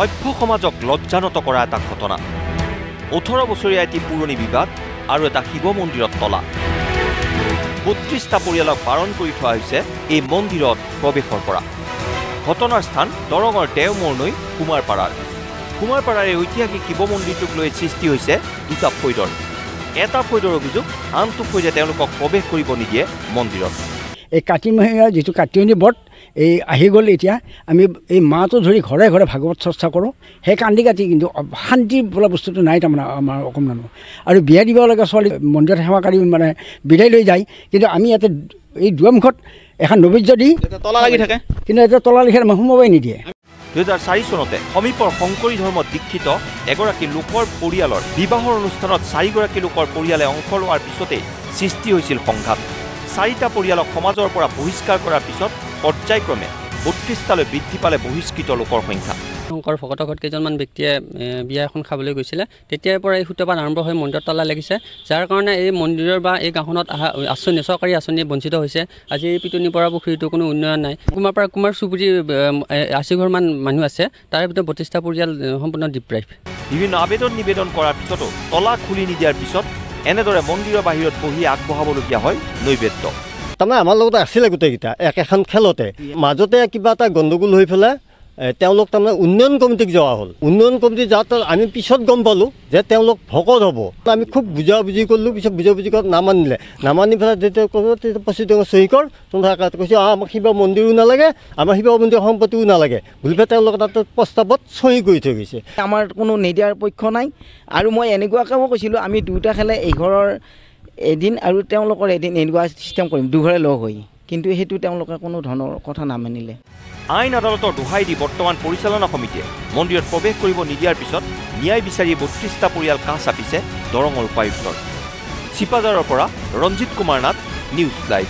সভ্য সমাজক লজ্জানত কৰা এটা ঘটনা। ওঠৰ বছৰীয়া এটি পুৰণি বিবাদ আৰু এটা শিৱ মন্দিৰত তলা। বত্ৰিছটা পৰিয়ালক বাৰণ কৰি থোৱা হৈছে এই মন্দিৰত প্ৰৱেশৰ পৰা। ঘটনাৰ স্থান দৰঙৰ দেওমৰ নৈ কুমাৰপাৰাৰ। কুমাৰপাৰাৰ এই ঐতিহাসিক শিৱ মন্দিৰটোক লৈ সৃষ্টি হৈছে দুটা ফৈদৰ। এটা ফৈদৰ অভিযোগ আনটো ফৈদে তেওঁলোকক প্ৰৱেশ কৰিব নিদিয়ে মন্দিৰত। এই কাতিমহীয়া যিটো কাতিয়নী ব্ৰত এই আহি গ'ল এতিয়া। আমি এই মাহটো ধৰি ঘৰে ঘৰে ভাগৱত চৰ্চা কৰোঁ। সেই কান্দি কাটি কিন্তু শান্তি বোলা বস্তুটো নাই তাৰমানে আমাৰ অসম মানুহ আৰু বিয়া দিব লগা ছোৱালী মন্দিৰত সেৱাকাৰী মানে বিদায় লৈ যায়। কিন্তু আমি ইয়াতে এই দুৱাৰমুখত এখন নৈবেদ্য দি তলা লাগি থাকে। কিন্তু এতিয়া তলা লিখাৰ সোমাবই নিদিয়ে। দুহেজাৰ চাৰি চনতে সমীপৰ শংকৰী ধৰ্মত দীক্ষিত এগৰাকী লোকৰ পৰিয়ালৰ বিবাহৰ অনুষ্ঠানত চাৰিগৰাকী লোকৰ পৰিয়ালে অংশ লোৱাৰ পিছতেই সৃষ্টি হৈছিল সংঘাত। চাৰিটা পৰিয়ালক সমাজৰ পৰা বহিষ্কাৰ কৰাৰ পিছত পৰ্যায়ক্ৰমে বত্ৰিছটালৈ বৃদ্ধি পালে বহিষ্কৃত লোকৰ সংখ্যা। শংকৰ ভকত ঘৰত কেইজনমান ব্যক্তিয়ে বিয়া এখন খাবলৈ গৈছিলে। তেতিয়াৰ পৰা এই সূত্ৰপাত আৰম্ভ হৈ মন্দিৰত তলা লাগিছে যাৰ কাৰণে এই মন্দিৰৰ বা এই গাঁওখনত অহা আঁচনি চৰকাৰী আঁচনি বঞ্চিত হৈছে। আজি এই পিটনি পৰা পুখুৰীটো কোনো উন্নয়ন নাই। কুমাৰ পৰা কুমাৰ চুবুৰী আশী ঘৰমান মানুহ আছে। তাৰে ভিতৰত বত্ৰিছটা পৰিয়াল সম্পূৰ্ণ ডিপ্ৰাইভ বিভিন্ন আবেদন নিবেদন কৰাৰ পিছতো তলা খুলি নিদিয়াৰ পিছত এনেদৰে মন্দিৰৰ বাহিৰত বহি আগবঢ়াবলগীয়া হয় নৈবেদ্য। তাৰমানে আমাৰ লগতে আছিলে গোটেইকেইটা। একেখন খেলতে। মাজতে কিবা এটা গণ্ডগোল হৈ পেলাই তেওঁলোক তাৰমানে উন্নয়ন কমিটিক যোৱা হ'ল। উন্নয়ন কমিটি যাওঁতে আমি পিছত গম পালোঁ যে তেওঁলোক ভকত হ'ব। আমি খুব বুজা বুজি কৰিলোঁ পিছত বুজা বুজি কৰাত নামানিলে। নামানি পেলাই যেতিয়া ক'ব তেতিয়া পঁচিছ টকা চহী কৰ। তোমাৰ কৈছে অঁ আমাক শিৱ মন্দিৰো নালাগে আমাৰ শিৱ মন্দিৰ সম্পত্তিও নালাগে। বুলি পেলাই তেওঁলোকে তাতে প্ৰস্তাৱত চহী কৰি থৈ গৈছে। আমাৰ কোনো নিদিয়াৰ পক্ষ নাই। আৰু মই এনেকুৱাকৈও কৈছিলোঁ আমি দুয়োটা খেলে এঘৰৰ এদিন আৰু তেওঁলোকৰ এদিন এনেকুৱা চিষ্টেম কৰিম দুঘৰে লগ হৈ। কিন্তু সেইটো তেওঁলোকে কোনো ধৰণৰ কথা নামানিলে। আইন আদালতৰ দোহাই দি বৰ্তমান পৰিচালনা সমিতিয়ে মন্দিৰত প্ৰৱেশ কৰিব নিদিয়াৰ পিছত ন্যায় বিচাৰি বত্ৰিছটা পৰিয়াল কাষ চাপিছে দৰঙৰ উপায়ুক্তৰ। চিপাঝাৰৰ পৰা ৰঞ্জিত কুমাৰ নাথ নিউজ লাইভ।